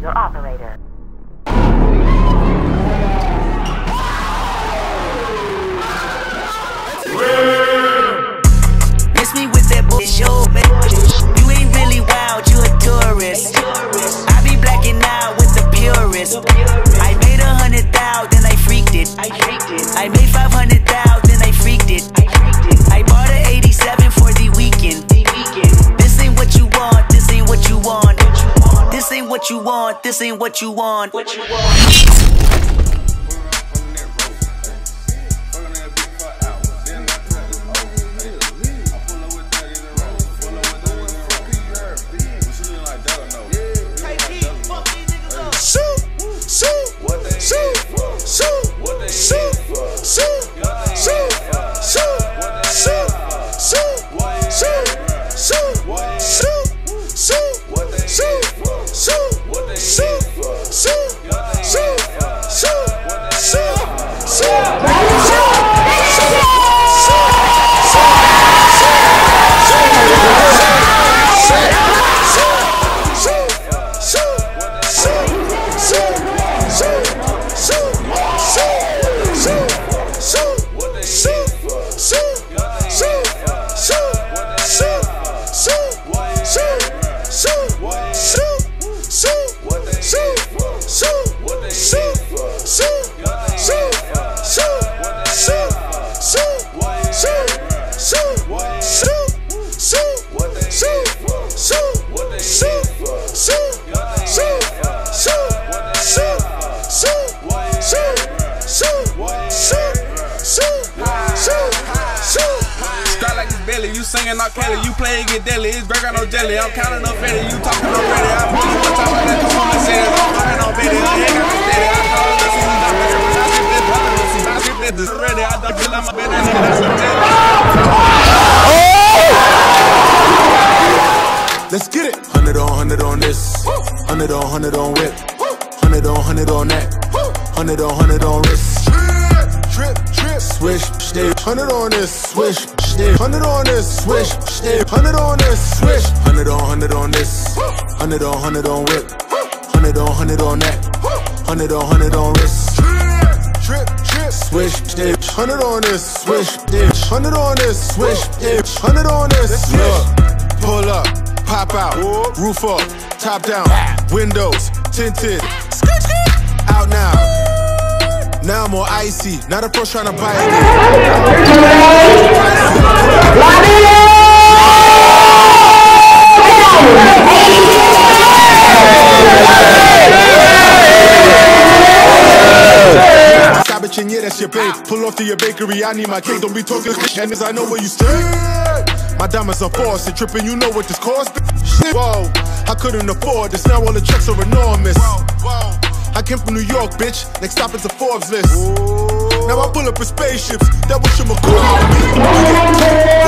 your operator. Miss me with that bullshit man. What you want, this ain't what you want. What you want. Belly, you singing not Kelly, you play it get deadly. It's burger no jelly, I'm counting up Fetty, you talking no ready. I'm just one time like that, come on and say. I'm fucking on Betty, I ain't got no steady. I call it season, I'm ready. When I ship this, I ship this, this ready. I done kill, I'm a that's a jelly. Let's get it. Hundred on hundred on this. Hundred on hundred on whip. Hundred on hundred on that. Hundred on hundred on wrist. Drip, drip, swish, stay. Hundred on this, swish, stay. Hundred on this, swish, stay. Hundred on this, swish. Hundred on hundred on this. Hundred on hundred on whip. Hundred on hundred on that. Hundred on hundred on wrist. Drip, drip, swish, stay. Hundred on this, swish, stay. Hundred on this, swish, stay. Hundred on this, look. Pull up, pop out, roof up, top down, windows tinted. Out now. Now I'm more icy. Not a pro trying to buy it, yeah, that's your babe. Pull off to your bakery, I need my cake. Don't be talking and as I know where you stay. My diamonds are false, and tripping, you know what this cost. Whoa, I couldn't afford this. Now all the checks are enormous. I came from New York, bitch. Next stop is a Forbes list. Now I pull up in spaceships. That was your McCoy.